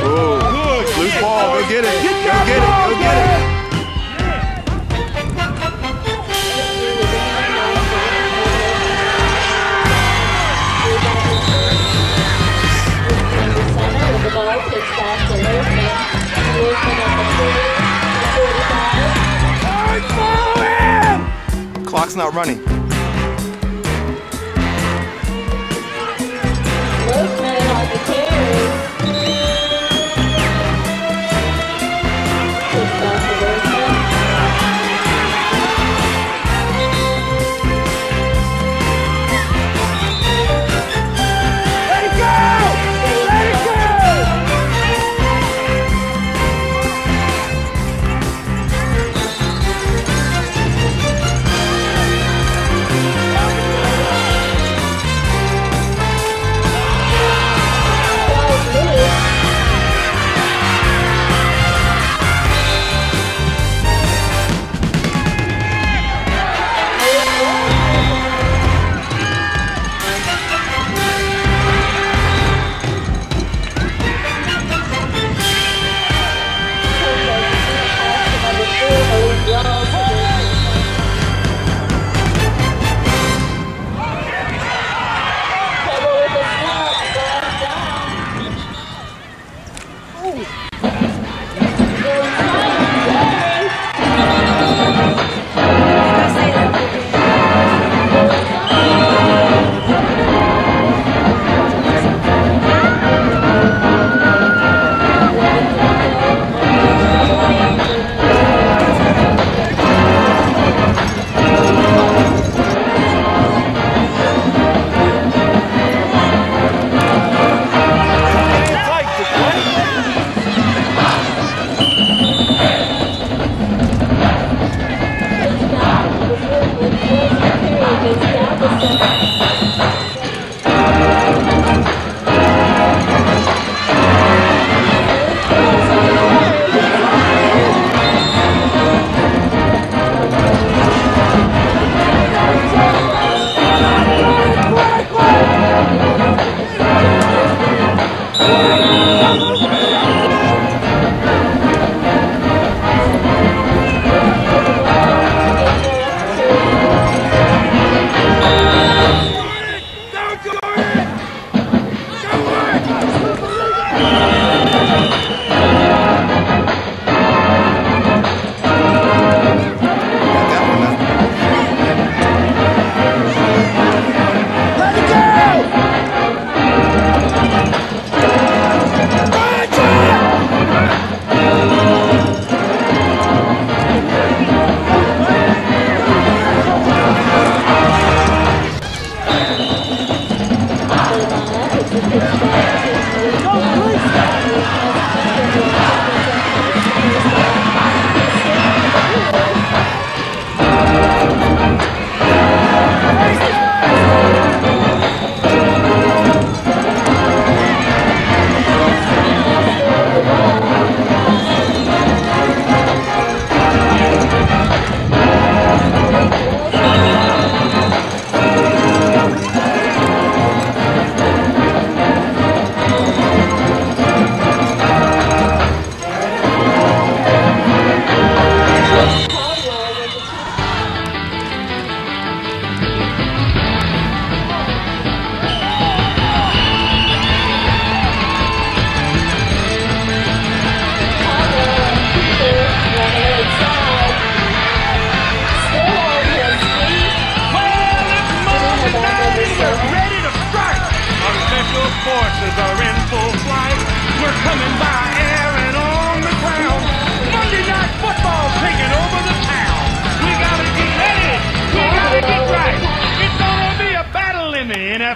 Oh, good. Loose ball. Go get it. Go get it. Go get it. Clock's not running.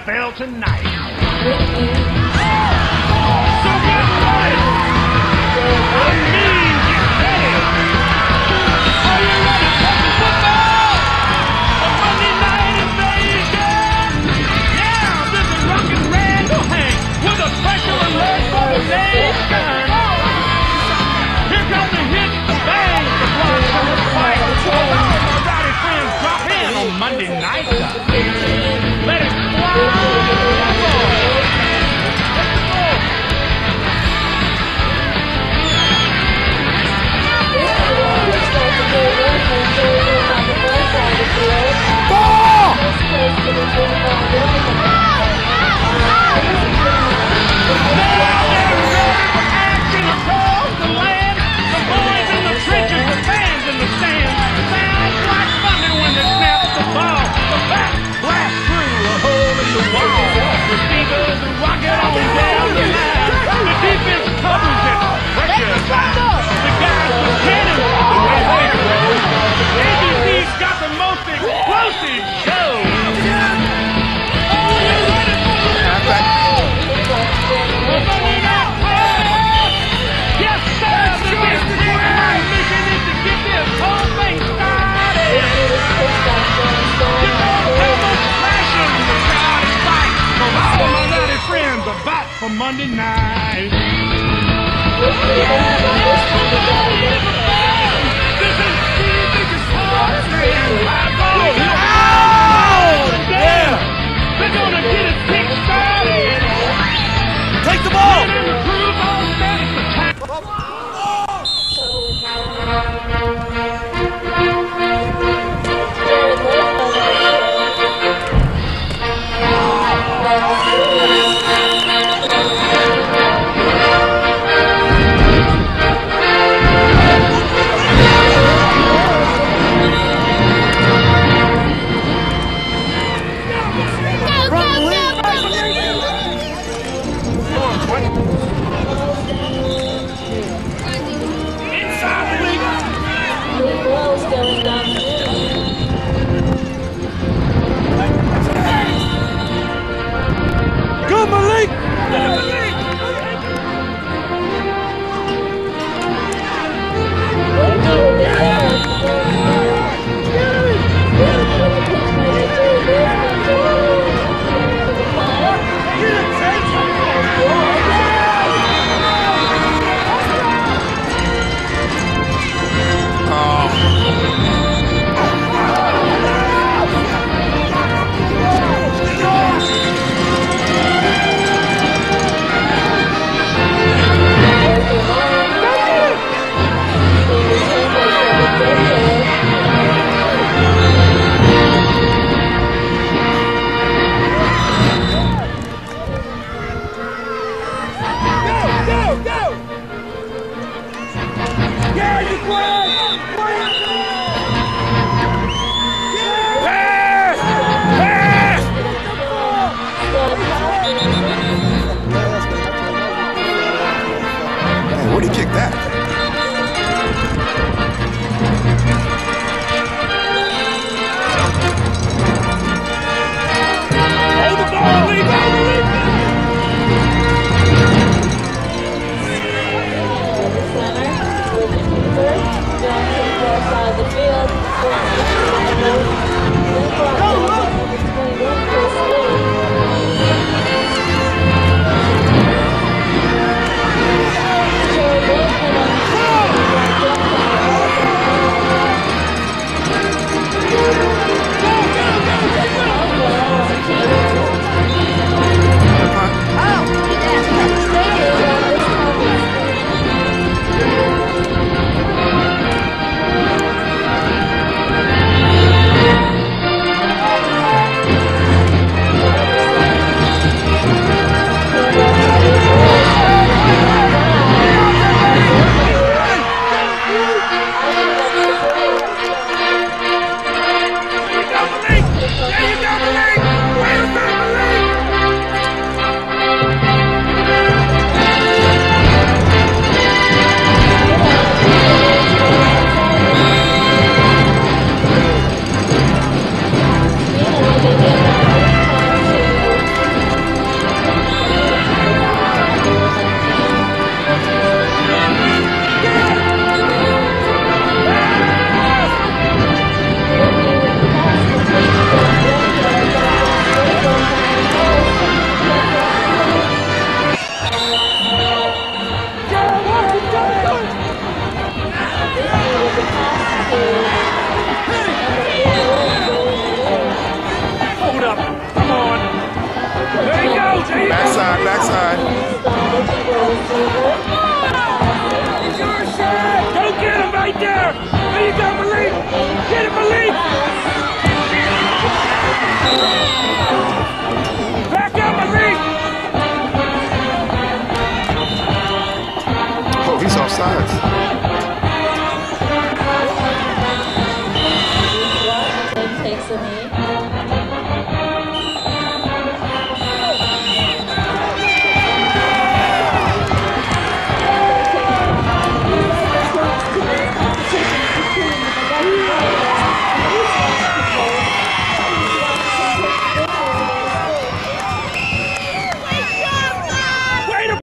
NFL tonight. Monday night. Good Malik! that. there. There you go, Malik. Get it, Malik. Back up, Malik. Oh, he's offside.